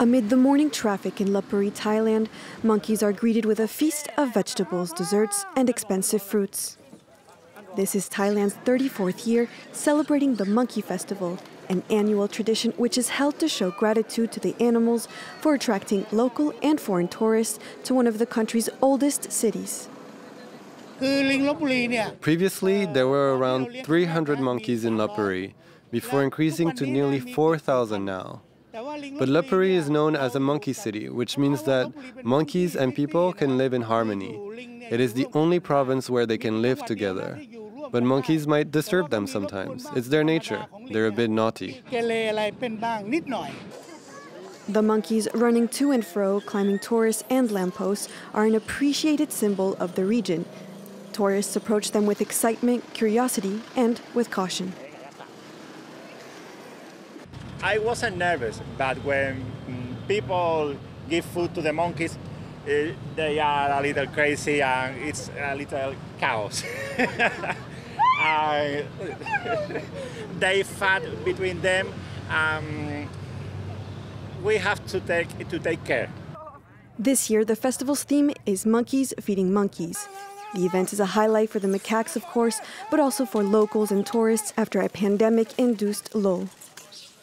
Amid the morning traffic in Lopburi, Thailand, monkeys are greeted with a feast of vegetables, desserts, and expensive fruits. This is Thailand's 34th year celebrating the Monkey Festival, an annual tradition which is held to show gratitude to the animals for attracting local and foreign tourists to one of the country's oldest cities. Previously, there were around 300 monkeys in Lopburi, before increasing to nearly 4,000 now. But Lopburi is known as a monkey city, which means that monkeys and people can live in harmony. It is the only province where they can live together. But monkeys might disturb them sometimes. It's their nature. They're a bit naughty. The monkeys running to and fro, climbing tourists and lampposts, are an appreciated symbol of the region. Tourists approach them with excitement, curiosity, and with caution. I wasn't nervous, but when mm, people give food to the monkeys, uh, they are a little crazy and it's a little chaos. they fight between them. Um, we have to take to take care. This year, the festival's theme is Monkeys Feeding Monkeys. The event is a highlight for the macaques, of course, but also for locals and tourists after a pandemic induced lull.